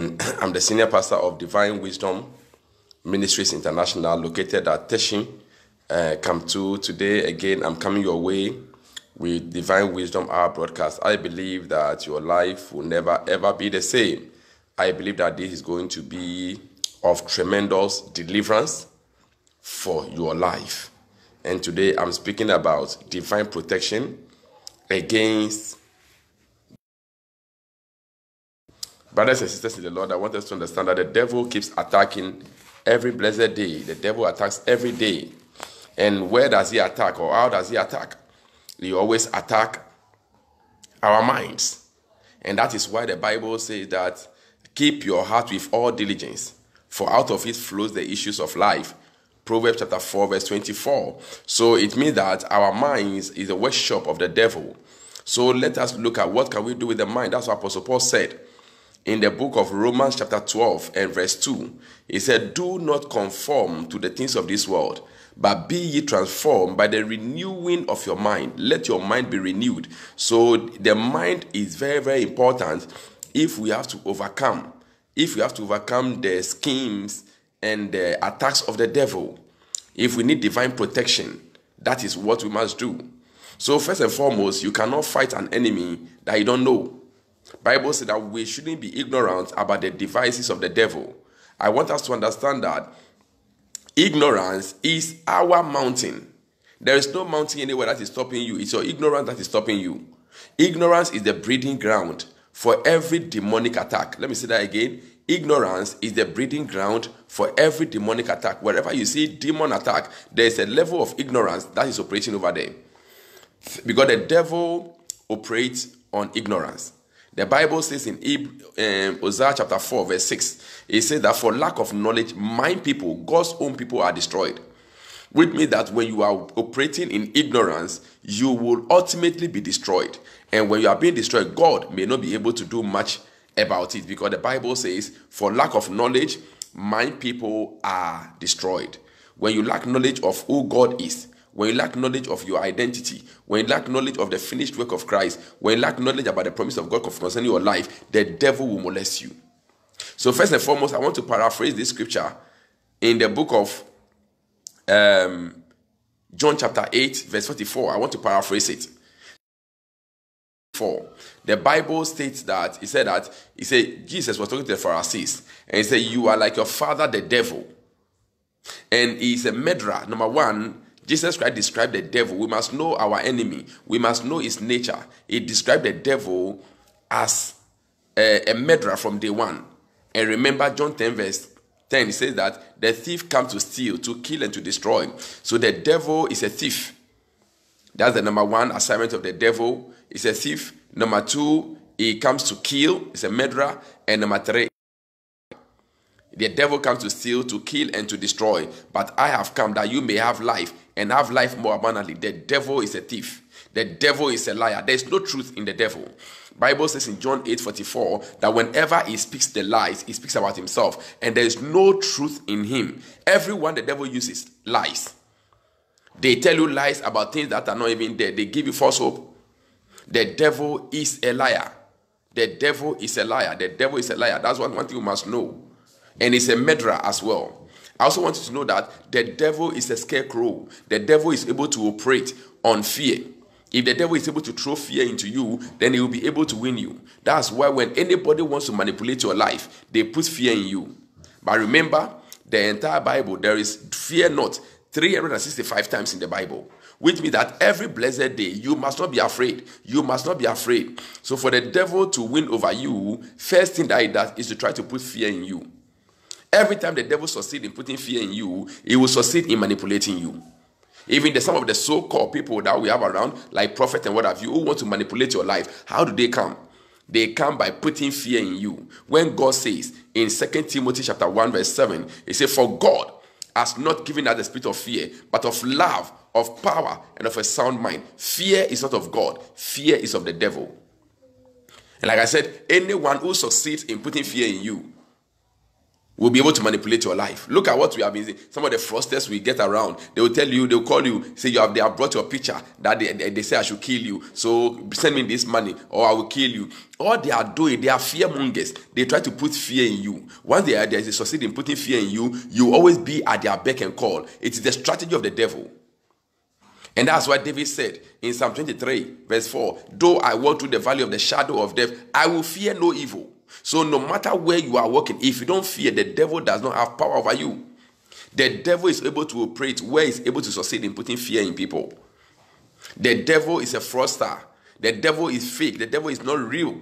I'm the senior pastor of Divine Wisdom Ministries International, located at Teshin, uh, to Today, again, I'm coming your way with Divine Wisdom Hour broadcast. I believe that your life will never ever be the same. I believe that this is going to be of tremendous deliverance for your life. And today I'm speaking about divine protection against Brothers and sisters in the Lord, I want us to understand that the devil keeps attacking every blessed day. The devil attacks every day. And where does he attack or how does he attack? He always attack our minds. And that is why the Bible says that keep your heart with all diligence, for out of it flows the issues of life. Proverbs chapter 4, verse 24. So it means that our minds is a workshop of the devil. So let us look at what can we do with the mind. That's what Apostle Paul said in the book of Romans, chapter 12, and verse 2, he said, Do not conform to the things of this world, but be ye transformed by the renewing of your mind. Let your mind be renewed. So, the mind is very, very important if we have to overcome, if we have to overcome the schemes and the attacks of the devil. If we need divine protection, that is what we must do. So, first and foremost, you cannot fight an enemy that you don't know. Bible said that we shouldn't be ignorant about the devices of the devil. I want us to understand that ignorance is our mountain. There is no mountain anywhere that is stopping you. It's your ignorance that is stopping you. Ignorance is the breeding ground for every demonic attack. Let me say that again. Ignorance is the breeding ground for every demonic attack. Wherever you see demon attack, there is a level of ignorance that is operating over there. Because the devil operates on ignorance. The Bible says in um, chapter 4, verse 6, it says that for lack of knowledge, my people, God's own people, are destroyed. Which means that when you are operating in ignorance, you will ultimately be destroyed. And when you are being destroyed, God may not be able to do much about it because the Bible says, for lack of knowledge, my people are destroyed. When you lack knowledge of who God is, when you lack knowledge of your identity, when you lack knowledge of the finished work of Christ, when you lack knowledge about the promise of God concerning your life, the devil will molest you. So, first and foremost, I want to paraphrase this scripture in the book of um, John, chapter 8, verse 44. I want to paraphrase it. For the Bible states that he said that he said Jesus was talking to the Pharisees and he said, You are like your father, the devil. And he's a murderer. Number one, Jesus Christ described the devil. We must know our enemy. We must know his nature. He described the devil as a, a murderer from day one. And remember John 10 verse 10, he says that the thief comes to steal, to kill, and to destroy. So the devil is a thief. That's the number one assignment of the devil. Is a thief. Number two, he comes to kill, he's a murderer. And number three, the devil comes to steal, to kill, and to destroy. But I have come that you may have life and have life more abundantly. The devil is a thief. The devil is a liar. There is no truth in the devil. Bible says in John 8 44 that whenever he speaks the lies, he speaks about himself, and there is no truth in him. Everyone the devil uses lies. They tell you lies about things that are not even there. They give you false hope. The devil is a liar. The devil is a liar. The devil is a liar. That's one, one thing you must know and he's a murderer as well. I also want you to know that the devil is a scarecrow. The devil is able to operate on fear. If the devil is able to throw fear into you, then he will be able to win you. That's why when anybody wants to manipulate your life, they put fear in you. But remember, the entire Bible, there is fear not 365 times in the Bible, which means that every blessed day you must not be afraid. You must not be afraid. So, for the devil to win over you, first thing that he does is to try to put fear in you. Every time the devil succeeds in putting fear in you, he will succeed in manipulating you. Even the, some of the so-called people that we have around, like prophet and what have you, who want to manipulate your life, how do they come? They come by putting fear in you. When God says in 2 Timothy chapter 1, verse 7, he says, For God has not given us the spirit of fear, but of love, of power, and of a sound mind. Fear is not of God, fear is of the devil. And like I said, anyone who succeeds in putting fear in you will be able to manipulate your life. Look at what we have been seeing. Some of the fraudsters we get around, they will tell you, they will call you, say you have they have brought your picture that they, they, they say I should kill you. So send me this money or I will kill you. All they are doing, they are fear mongers. They try to put fear in you. Once they are they succeed in putting fear in you, you always be at their beck and call. It is the strategy of the devil. And that's why David said in Psalm 23, verse 4 Though I walk through the valley of the shadow of death, I will fear no evil. So, no matter where you are walking, if you don't fear, the devil does not have power over you. The devil is able to operate where he's able to succeed in putting fear in people. The devil is a fraudster. The devil is fake. The devil is not real.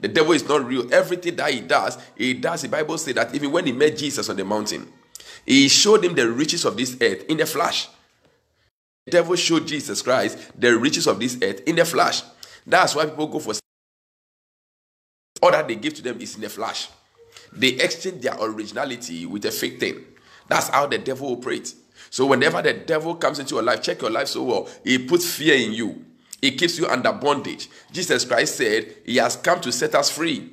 The devil is not real. Everything that he does, he does. The Bible says that even when he met Jesus on the mountain, he showed him the riches of this earth in the flesh. The devil showed Jesus Christ the riches of this earth in the flesh. That's why people go for all that they give to them is in a flash. They exchange their originality with a fake thing. That's how the devil operates. So whenever the devil comes into your life, check your life so well. He puts fear in you. He keeps you under bondage. Jesus Christ said he has come to set us free.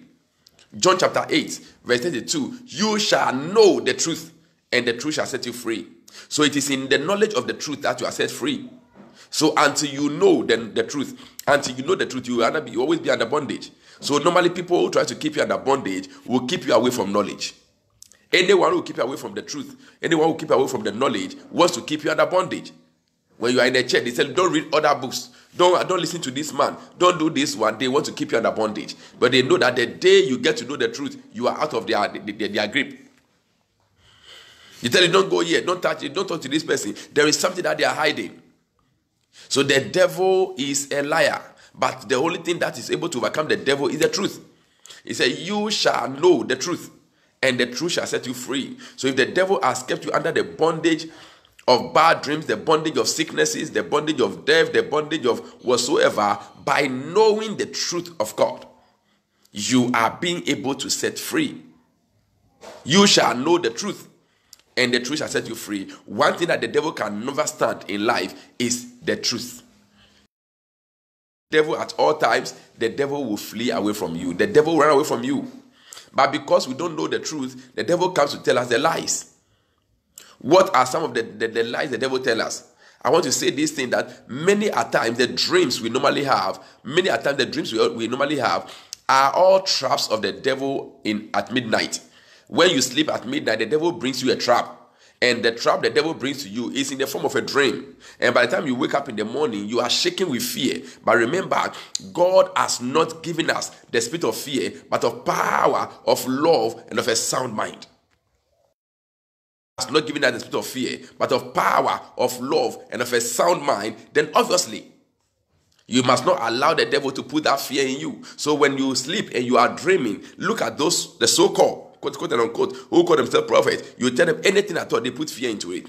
John chapter 8, verse 32. You shall know the truth, and the truth shall set you free. So it is in the knowledge of the truth that you are set free. So until you know the, the truth, until you know the truth, you will be, always be under bondage. So normally people who try to keep you under bondage will keep you away from knowledge. Anyone who keep you away from the truth, anyone who keep you away from the knowledge wants to keep you under bondage. When you are in a church, they say, don't read other books. Don't, don't listen to this man. Don't do this one. They want to keep you under bondage. But they know that the day you get to know the truth, you are out of their, their, their grip. You tell them, don't go here, don't touch it, don't talk to this person. There is something that they are hiding. So the devil is a liar. But the only thing that is able to overcome the devil is the truth. He said, You shall know the truth, and the truth shall set you free. So if the devil has kept you under the bondage of bad dreams, the bondage of sicknesses, the bondage of death, the bondage of whatsoever, by knowing the truth of God, you are being able to set free. You shall know the truth, and the truth shall set you free. One thing that the devil can never stand in life is the truth devil at all times, the devil will flee away from you. The devil will run away from you. But because we don't know the truth, the devil comes to tell us the lies. What are some of the, the, the lies the devil tell us? I want to say this thing that many a times the dreams we normally have, many a times the dreams we, we normally have are all traps of the devil in at midnight. When you sleep at midnight, the devil brings you a trap and the trap the devil brings to you is in the form of a dream. And by the time you wake up in the morning, you are shaking with fear. But remember, God has not given us the spirit of fear, but of power, of love, and of a sound mind. Has not given us the spirit of fear, but of power, of love, and of a sound mind. Then obviously, you must not allow the devil to put that fear in you. So when you sleep and you are dreaming, look at those the so-called quote, quote and unquote, who call themselves prophet, you tell them anything at all, they put fear into it.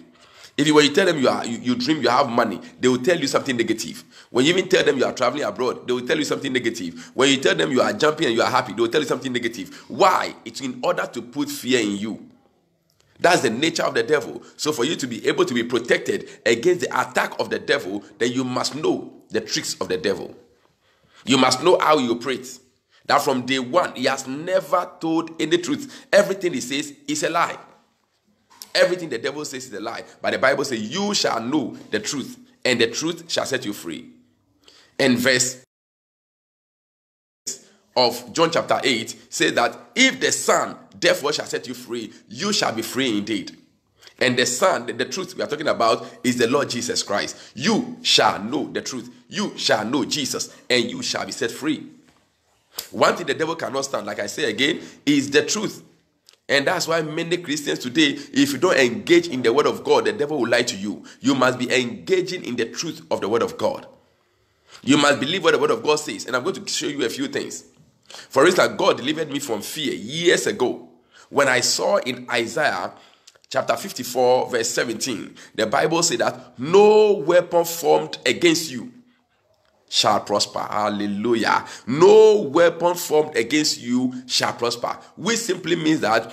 If you, when you tell them you are you, you, dream you have money, they will tell you something negative. When you even tell them you are traveling abroad, they will tell you something negative. When you tell them you are jumping and you are happy, they will tell you something negative. Why? It's in order to put fear in you. That's the nature of the devil. So for you to be able to be protected against the attack of the devil, then you must know the tricks of the devil. You must know how you operates. That from day one, he has never told any truth. Everything he says is a lie. Everything the devil says is a lie. But the Bible says, You shall know the truth, and the truth shall set you free. And verse of John chapter 8 says that if the Son therefore shall set you free, you shall be free indeed. And the Son, the, the, truth we are talking about, is the Lord Jesus Christ. You shall know the truth. You shall know Jesus, and you shall be set free. One thing the devil cannot stand, like I say again, is the truth. And that's why many Christians today, if you don't engage in the word of God, the devil will lie to you. You must be engaging in the truth of the word of God. You must believe what the word of God says. And I'm going to show you a few things. For instance, God delivered me from fear years ago when I saw in Isaiah chapter 54, verse 17, the Bible said that no weapon formed against you shall prosper. Hallelujah. No weapon formed against you shall prosper. Which simply means that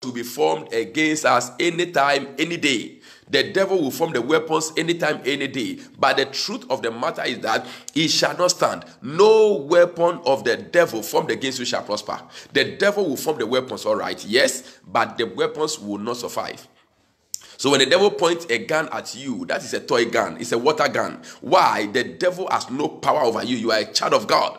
to be formed against us anytime, any day. The devil will form the weapons anytime, any day. But the truth of the matter is that it shall not stand. No weapon of the devil formed against you shall prosper. The devil will form the weapons, all right, yes, but the weapons will not survive. So when the devil points a gun at you, that is a toy gun, it's a water gun. Why? The devil has no power over you. You are a child of God.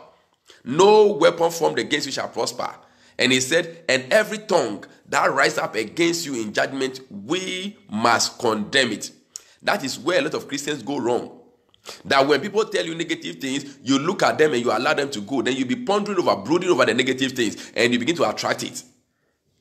No weapon formed against you shall prosper. And he said, and every tongue that rise up against you in judgment, we must condemn it. That is where a lot of Christians go wrong. That when people tell you negative things, you look at them and you allow them to go. Then you be pondering over, brooding over the negative things, and you begin to attract it.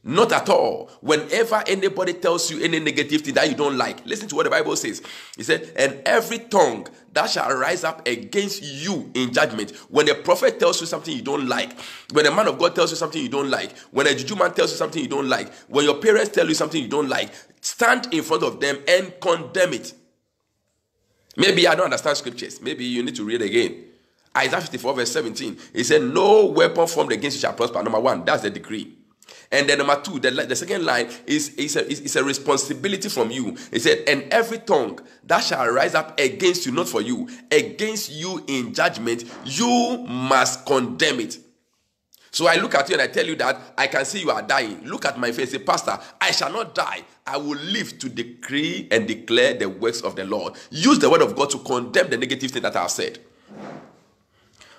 Not at all. Whenever anybody tells you any negative thing that you don't like, listen to what the Bible says. He said, And every tongue that shall rise up against you in judgment. When a prophet tells you something you don't like, when a man of God tells you something you don't like, when a juju man tells you something you don't like, when your parents tell you something you don't like, stand in front of them and condemn it. Maybe I don't understand scriptures. Maybe you need to read again. Isaiah 54, verse 17. He said, No weapon formed against you shall prosper. Number one, that's the decree. And then number two, the, the second line is, is, a, is a responsibility from you. He said, and every tongue that shall rise up against you, not for you, against you in judgment, you must condemn it. So I look at you and I tell you that I can see you are dying. Look at my face. Say, Pastor, I shall not die. I will live to decree and declare the works of the Lord. Use the word of God to condemn the negative thing that I have said.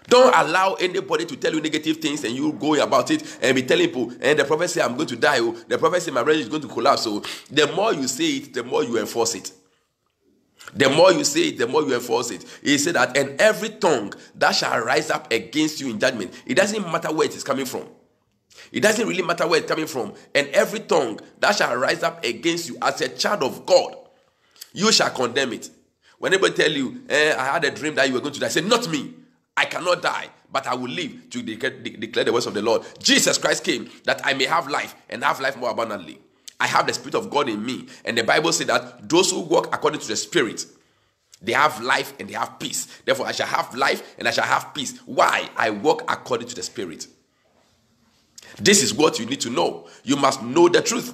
Don't allow anybody to tell you negative things and you go about it and be telling people, and the prophet say, I'm going to die. Oh, the prophet say, my marriage is going to collapse. So the more you say it, the more you enforce it. The more you say it, the more you enforce it. He said that, and every tongue that shall rise up against you in judgment, it doesn't matter where it is coming from. It doesn't really matter where it's coming from. And every tongue that shall rise up against you as a child of God, you shall condemn it. When anybody tell you, eh, I had a dream that you were going to die, say, not me. I cannot die, but I will live to declare, declare the words of the Lord. Jesus Christ came that I may have life and have life more abundantly. I have the Spirit of God in me. And the Bible says that those who walk according to the Spirit, they have life and they have peace. Therefore, I shall have life and I shall have peace. Why? I walk according to the Spirit. This is what you need to know. You must know the truth.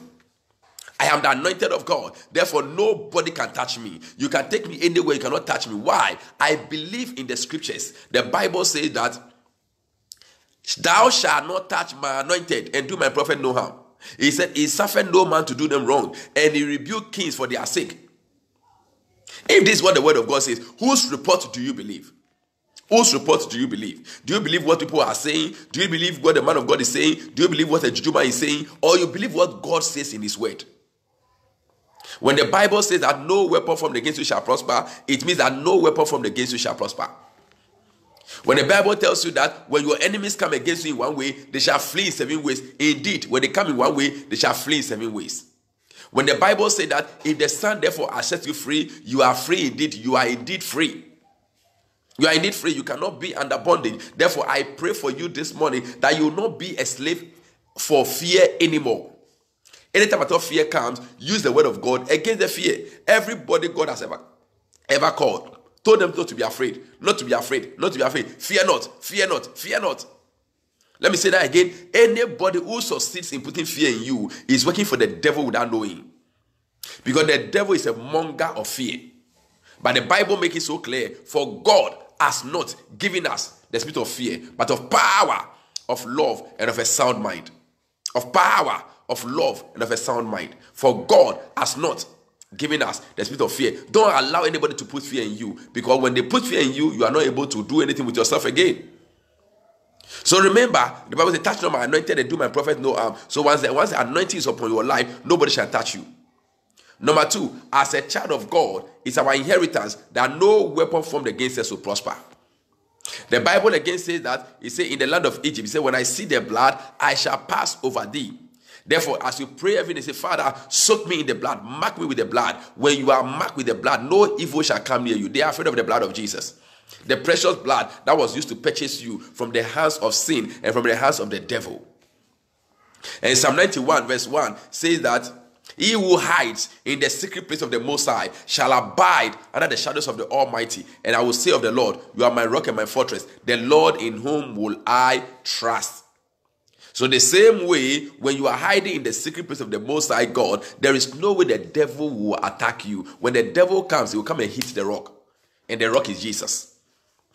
I am the anointed of God. Therefore, nobody can touch me. You can take me anywhere, you cannot touch me. Why? I believe in the scriptures. The Bible says that thou shalt not touch my anointed and do my prophet no harm. He said, He suffered no man to do them wrong, and he rebuked kings for their sake. If this is what the word of God says, whose report do you believe? Whose report do you believe? Do you believe what people are saying? Do you believe what the man of God is saying? Do you believe what the juju man is saying? Or you believe what God says in his word? When the Bible says that no weapon formed against you shall prosper, it means that no weapon formed against you shall prosper. When the Bible tells you that when your enemies come against you in one way, they shall flee in seven ways. Indeed, when they come in one way, they shall flee in seven ways. When the Bible says that if the Son therefore has set you free, you are free indeed. You are indeed free. You are indeed free. You cannot be under bondage. Therefore, I pray for you this morning that you will not be a slave for fear anymore. Anytime at all fear comes, use the word of God against the fear. Everybody God has ever ever called told them not to be afraid, not to be afraid, not to be afraid. Fear not, fear not, fear not. Let me say that again. Anybody who succeeds in putting fear in you is working for the devil without knowing. Because the devil is a monger of fear. But the Bible makes it so clear for God has not given us the spirit of fear, but of power, of love, and of a sound mind. Of power, of love and of a sound mind. For God has not given us the spirit of fear. Don't allow anybody to put fear in you because when they put fear in you, you are not able to do anything with yourself again. So remember, the Bible says, touch not my anointed and do my prophet no harm. So once the, once the anointing is upon your life, nobody shall touch you. Number two, as a child of God, it's our inheritance that no weapon formed against us will prosper. The Bible again says that, it says in the land of Egypt, it said, when I see the blood, I shall pass over thee. Therefore, as you pray every day, say, Father, soak me in the blood, mark me with the blood. When you are marked with the blood, no evil shall come near you. They are afraid of the blood of Jesus. The precious blood that was used to purchase you from the hands of sin and from the hands of the devil. And Psalm 91, verse 1 says that he who hides in the secret place of the Most High shall abide under the shadows of the Almighty. And I will say of the Lord, You are my rock and my fortress, the Lord in whom will I trust. So, the same way, when you are hiding in the secret place of the Most High God, there is no way the devil will attack you. When the devil comes, he will come and hit the rock. And the rock is Jesus.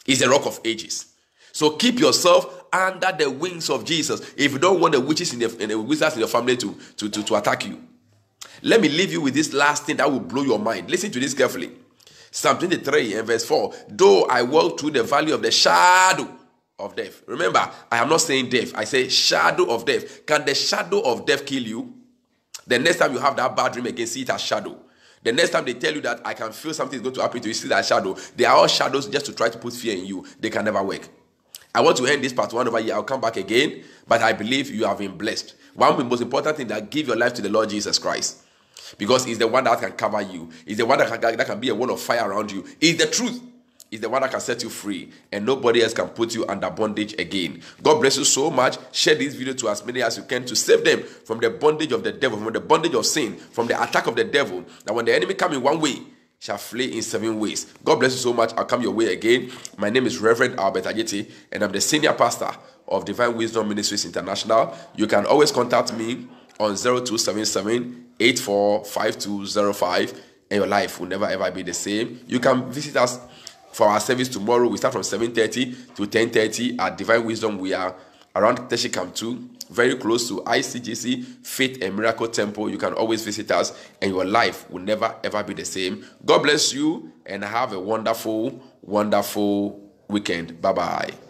He's the rock of ages. So keep yourself under the wings of Jesus if you don't want the witches in the, in the wizards in your family to, to, to, to attack you. Let me leave you with this last thing that will blow your mind. Listen to this carefully. Psalm 23 and verse 4. Though I walk through the valley of the shadow of death. Remember, I am not saying death. I say shadow of death. Can the shadow of death kill you? The next time you have that bad dream again, see it as shadow. The next time they tell you that I can feel something is going to happen to you, see that shadow. They are all shadows just to try to put fear in you. They can never work. I want to end this part one over here. I'll come back again, but I believe you have been blessed. One of the most important thing that give your life to the Lord Jesus Christ. Because he's the one that can cover you. He's the one that can, that can be a wall of fire around you. He's the truth is the one that can set you free and nobody else can put you under bondage again. God bless you so much. Share this video to as many as you can to save them from the bondage of the devil, from the bondage of sin, from the attack of the devil. That when the enemy come in one way, shall flee in seven ways. God bless you so much. I'll come your way again. My name is Reverend Albert Adjetey, and I'm the senior pastor of Divine Wisdom Ministries International. You can always contact me on 0277 845205 and your life will never ever be the same. You can visit us for our service tomorrow. We start from 7.30 to 10.30 at Divine Wisdom. We are around Teshie Camp 2, very close to ICGC Faith and Miracle Temple. You can always visit us and your life will never ever be the same. God bless you and have a wonderful, wonderful weekend. Bye bye.